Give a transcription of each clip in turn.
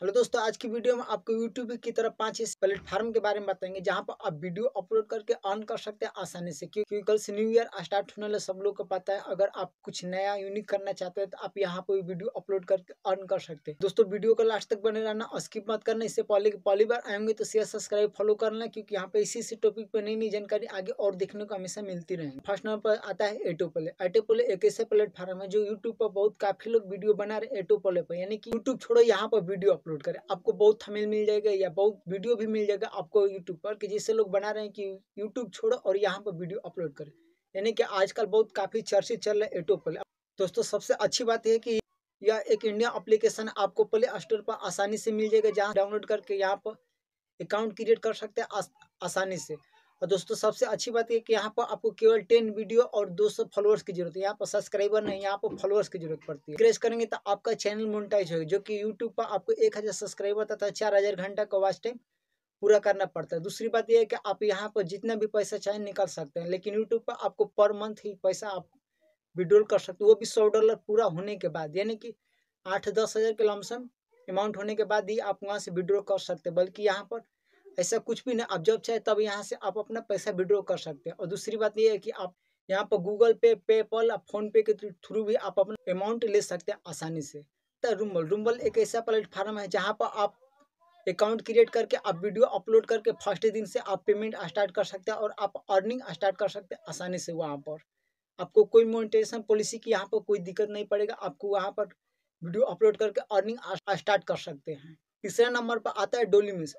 Hello दोस्तों, आज की वीडियो में आपको यूट्यूब की तरफ़ पाँच इस प्लेटफॉर्म के बारे में बताएँगे, जहाँ पर आप वीडियो अपलोड करके अर्न कर सकते हैं आसानी से। क्योंकि कल से न्यू ईयर स्टार्ट होने वाले सब लोग को पता है, अगर आप कुछ नया यूनिक करना चाहते हैं तो आप यहाँ पर वीडियो अपलोड करके अर्न कर सकते हैं। दोस्तों, वीडियो को लास्ट तक बने रहना और स्किप मत करना, इससे पहले पहली बार आएँगे तो शेयर सब्सक्राइब फॉलो करना क्योंकि यहाँ पे इसी इसी टॉपिक पर नई नई जानकारी आगे और देखने को हमेशा मिलती रहेगी। फ़र्स्ट नंबर पर आता है एटोपले एटोपले एक ऐसा प्लेटफॉर्म है जो यूट्यूब पर बहुत काफ़ी लोग वीडियो बना रहे एटोपले पर, यानी कि यूट्यूब छोड़ो, यहाँ पर वीडियो अपलोड करें। आपको बहुत थमेल मिल जाएगा या बहुत वीडियो भी मिल जाएगा आपको यूट्यूब पर कि जिससे लोग बना रहे हैं कि यूट्यूब छोड़ो और यहाँ पर वीडियो अपलोड करें। यानी कि आजकल बहुत काफ़ी चर्चित चल रहा है यूट्यूब पर। दोस्तों, सबसे अच्छी बात यह कि यह एक इंडिया अप्लीकेशन आपको प्ले स्टोर पर आसानी से मिल जाएगा, जहाँ डाउनलोड करके यहाँ पर अकाउंट क्रिएट कर सकते हैं आसानी से। और दोस्तों, सबसे अच्छी बात है कि यहाँ पर आपको केवल टेन वीडियो और 200 फॉलोअर्स की ज़रूरत है। यहाँ पर सब्सक्राइबर नहीं, यहाँ पर फॉलोअर्स की ज़रूरत पड़ती है। क्रेज करेंगे तो आपका चैनल मोनिटाइज होगा, जो कि यूट्यूब पर आपको एक हज़ार सब्सक्राइबर तथा चार हज़ार घंटा का वॉच टाइम पूरा करना पड़ता है। दूसरी बात यह है कि आप यहाँ पर जितना भी पैसा चाहे निकाल सकते हैं, लेकिन यूट्यूब पर आपको पर मंथ ही पैसा आप विड्रोल कर सकते वो भी सौ डॉलर पूरा होने के बाद, यानी कि आठ दस हज़ार के लमसम अमाउंट होने के बाद ही आप वहाँ से विड्रॉ कर सकते हैं। बल्कि यहाँ पर ऐसा कुछ भी नहीं आप जब चाहे तब यहाँ से आप अपना पैसा विड्रॉ कर सकते हैं। और दूसरी बात ये है कि आप यहाँ पर गूगल पे पेपल फ़ोन पे के थ्रू भी आप अपना अमाउंट ले सकते हैं आसानी से। तो रूमबल रूमबल एक ऐसा प्लेटफार्म है जहाँ पर आप अकाउंट क्रिएट करके, आप वीडियो अपलोड करके फ़र्स्ट दिन से आप पेमेंट स्टार्ट कर सकते हैं और आप अर्निंग स्टार्ट कर सकते हैं आसानी से वहाँ पर। आपको कोई मोनिटेशन पॉलिसी की यहाँ पर कोई दिक्कत नहीं पड़ेगा, आपको वहाँ पर वीडियो अपलोड करके अर्निंग स्टार्ट कर सकते हैं। तीसरा नंबर पर आता है डोली मिस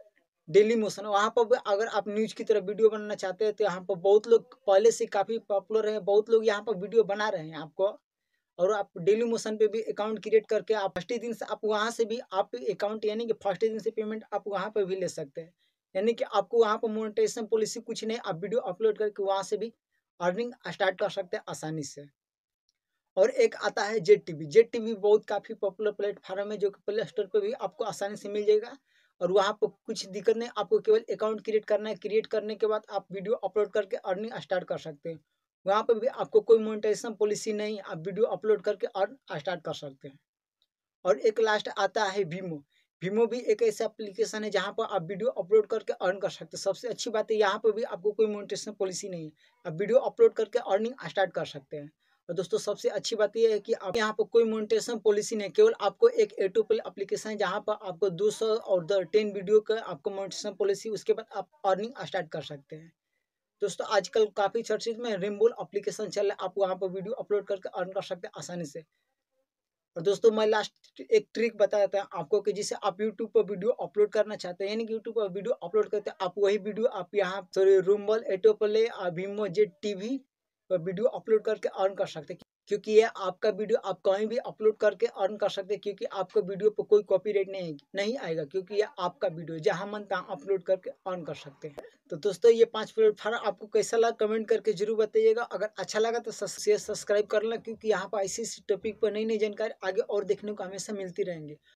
डेली मोशन। वहाँ पर अगर आप न्यूज़ की तरह वीडियो बनाना चाहते हैं तो यहाँ पर बहुत लोग पहले से काफ़ी पॉपुलर है, बहुत लोग यहाँ पर वीडियो बना रहे हैं आपको। और आप डेली मोशन पे भी अकाउंट क्रिएट करके आप फ़र्स्ट दिन से आप वहाँ से भी आप अकाउंट यानी कि फ़र्स्ट दिन से पेमेंट आप वहाँ पर भी ले सकते हैं। यानी कि आपको वहाँ पर मोनिटाइजेशन पॉलिसी कुछ नहीं, आप वीडियो अपलोड करके वहाँ से भी अर्निंग स्टार्ट कर सकते हैं आसानी से। और एक आता है जेड टी जेड टी बहुत काफ़ी पॉपुलर प्लेटफॉर्म है, जो कि प्ले स्टोर पर भी आपको आसानी से मिल जाएगा। और वहाँ पर कुछ दिक्कत नहीं, आपको केवल अकाउंट क्रिएट करना है। क्रिएट करने के बाद आप वीडियो अपलोड करके अर्निंग स्टार्ट कर सकते हैं। वहाँ पर भी आपको कोई मोनिटाइजेशन पॉलिसी नहीं, आप वीडियो अपलोड करके अर्न स्टार्ट कर सकते हैं। और एक लास्ट आता है वीमो वीमो भी एक ऐसा एप्लीकेशन है जहाँ पर आप वीडियो अपलोड करके अर्न कर सकते हैं। सबसे अच्छी बात है, यहाँ पर भी आपको कोई मोनिटाइजेशन पॉलिसी नहीं है। आप वीडियो अपलोड करके अर्निंग स्टार्ट कर सकते हैं। और दोस्तों, सबसे अच्छी बात यह है कि आप यहाँ पर कोई मोनिटेशन पॉलिसी नहीं केवल आपको एक ए टू प्ले एप्लीकेशन है जहाँ पर आपको 200 और टेन वीडियो का आपको मोनिटेशन पॉलिसी उसके बाद आप अर्निंग स्टार्ट कर सकते हैं। दोस्तों, आजकल काफ़ी चर्चित में रिम्बोल एप्लीकेशन चल रहा है। आप वहाँ पर वीडियो अपलोड करके अर्न कर सकते हैं आसानी से। और दोस्तों, मैं लास्ट एक ट्रिक बता देता हूँ आपको कि जिसे आप यूट्यूब पर वीडियो अपलोड करना चाहते हैं, यानी कि यूट्यूब पर वीडियो अपलोड करते हैं, आप वही वीडियो आप यहाँ sorry Rumble एटोपले Vimeo Z TV video upload करके अर्न कर सकते हैं, क्योंकि ये आपका वीडियो, आप कहीं भी अपलोड करके अर्न कर सकते हैं, क्योंकि आपका वीडियो पर कोई कॉपीराइट नहीं नहीं आएगा, क्योंकि ये आपका वीडियो जहाँ मन तहाँ अपलोड करके अर्न कर सकते हैं। तो दोस्तों, ये पाँच प्लेटफॉर्म आपको कैसा लगा कमेंट करके ज़रूर बताइएगा। अगर अच्छा लगा तो सब्सक्राइब कर लें, क्योंकि यहाँ पर ऐसी टॉपिक पर नई नई जानकारी आगे और देखने को हमेशा मिलती रहेंगे।